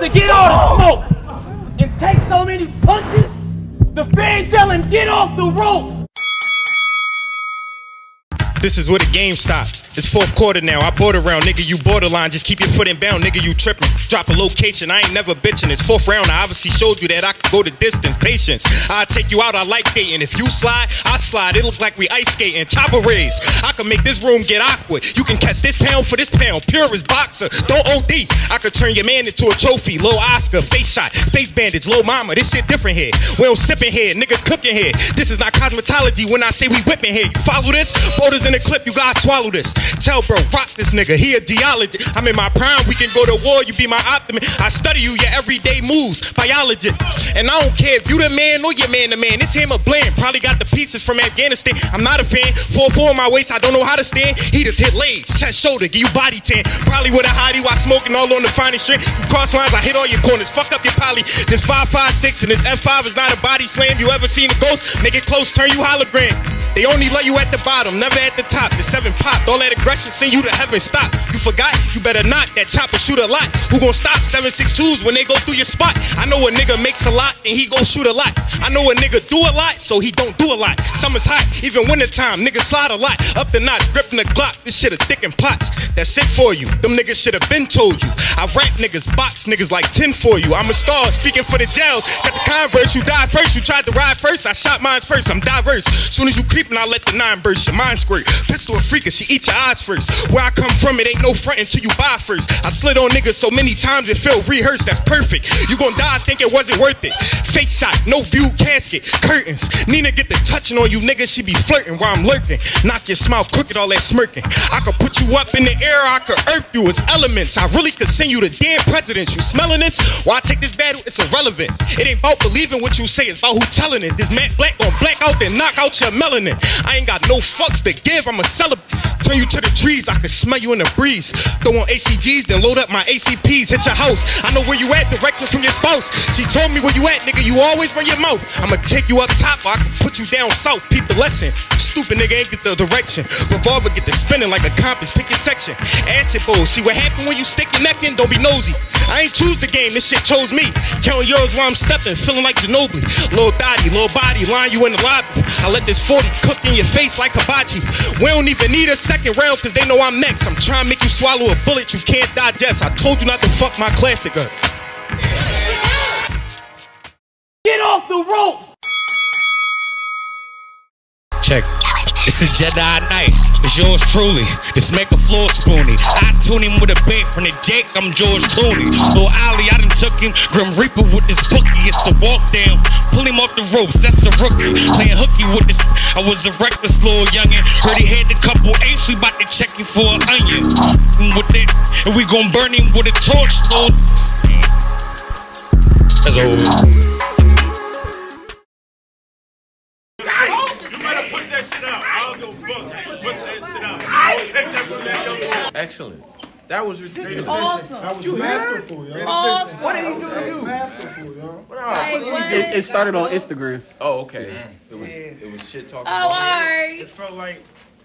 to get all the smoke and take so many punches. The fans yelling, get off the ropes. This is where the game stops. It's fourth quarter now. I border around, nigga. You borderline. Just keep your foot in bound, nigga. You tripping. Drop a location. I ain't never bitching. It's fourth round. I obviously showed you that I can go the distance. Patience. I take you out. I like dating. If you slide, I slide. It look like we ice skating. Chopper raise. I can make this room get awkward. You can catch this pound for this pound. Pure as boxer. Don't OD. I could turn your man into a trophy. Low Oscar. Face shot. Face bandage. Low mama. This shit different here. We don't sipping here. Niggas cooking here. This is not cosmetology when I say we whipping here. You follow this? Borders in the clip. You gotta swallow this. Tell bro, rock this nigga. He a geologist. I'm in my prime. We can go to war. You be my optimist. I study you, your everyday moves. Biologist. And I don't care if you the man or your man the man. It's him a blend. Probably got the pieces from Afghanistan. I'm not a fan. 4-4 on my waist. I don't know how to stand. He just hit legs, chest, shoulder. Give you body tan. Probably with a hottie while smoking all on the finest string. You cross lines. I hit all your corners. Fuck up your poly. This 556 and this F5 is not a body slam. You ever seen a ghost? Make it close. Turn you hologram. They only let you at the bottom, never at the top. The seven pop, all that aggression send you to heaven. Stop. You forgot? You better not. That chopper shoot a lot. Who gon' stop? Seven six twos when they go through your spot. I know a nigga makes a lot and he gon' shoot a lot. I know a nigga do a lot, so he don't do a lot. Summer's hot, even wintertime, niggas slide a lot. Up the notch, gripping the Glock. This shit a thick and plots. That's it for you. Them niggas should have been told you. I rap niggas, box niggas like 10 for you. I'm a star, speaking for the jails. Got the converse, you died first. You tried to ride first. I shot mine first. I'm diverse. Soon as you creepin', I let the nine burst. Your mind squirt. Pistol a freaker, she eat your eyes first. Where I come from, it ain't no front until you buy first. I slid on niggas so many times it felt rehearsed. That's perfect. You gon' die, I think it wasn't worth it. Face shot, no view, casket, curtains. Nina get the touching on you niggas, she be flirting while I'm lurking. Knock your smile crooked, all that smirking. I could put you up in the air, I could earth you. It's elements. I really could send you to dead presidents. You smelling this? Why I take this battle? It's irrelevant. It ain't about believing what you say, it's about who telling it. This man black gon' black out then knock out your melanin. I ain't got no fucks to give, I'm a celebrate. Turn you to the trees, I can smell you in the breeze. Throw on ACGs, then load up my ACPs. Hit your house, I know where you at, direction from your spouse. She told me where you at, nigga, you always run your mouth. I'ma take you up top, or I can put you down south. Peep the lesson. Stupid nigga ain't get the direction. Revolver get the spinning like a compass, pick your section. Acid bowl, see what happen when you stick your neck in, don't be nosy. I ain't choose the game, this shit chose me. Counting yours while I'm stepping, feeling like Ginobili. Little thotty, little body, line you in the lobby. I let this 40 cook in your face like hibachi. We don't even need a second round, cause they know I'm next. I'm trying to make you swallow a bullet you can't digest. I told you not to fuck my classic up. Check. It's a Jedi night. It's yours truly. It's make a floor Spoonie. I tune him with a bait from the Jake. I'm George Clooney. Lil Ali, I done took him. Grim Reaper with this bookie. It's a walk down. Pull him off the ropes. That's a rookie. Playing hooky with this. I was a reckless little youngin'. Already had a couple apes. We about to check him for an onion. With it, and we gon' burn him with a torch, Lord. Excellent. That was ridiculous. Awesome. That was masterful, yo. Awesome. What did he do to you? Masterful, yo. Like, what? It, it started on Instagram. Oh, okay. It was it was shit talking. Oh, alright. It felt like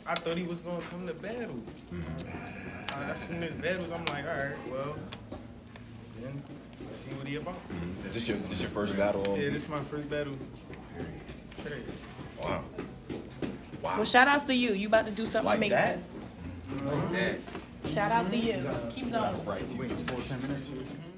I thought he was gonna come to battle. Mm-hmm. I, I seen his battles. I'm like, all right, well, then let's see what he about. Mm-hmm. This your this your first battle? Yeah, this is my first battle. Period. Wow. Well, shout outs to you. You about to do something Like amazing. that? Like that. Shout out to you. Keep going. Right.